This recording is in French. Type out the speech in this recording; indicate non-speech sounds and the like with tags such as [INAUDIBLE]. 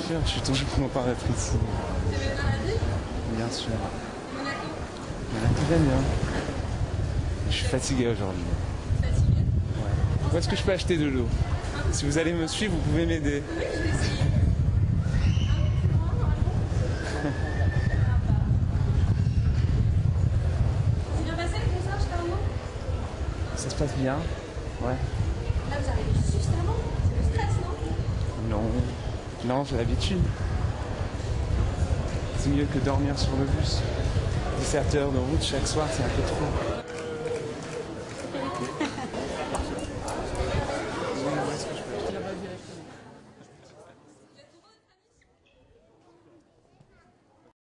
sûr, je suis toujours content d'être ici. Bien sûr. Monaco, j'aime bien. Je suis fatigué aujourd'hui. Ouais. Où est-ce que je peux acheter de l'eau? Si vous allez me suivre, vous pouvez m'aider. [LAUGHS] Ça se passe bien? Ouais. Là, vous arrivez juste avant? C'est le stress, non Non. Non, j'ai l'habitude. C'est mieux que dormir sur le bus. 17 heures de route chaque soir, c'est un peu trop.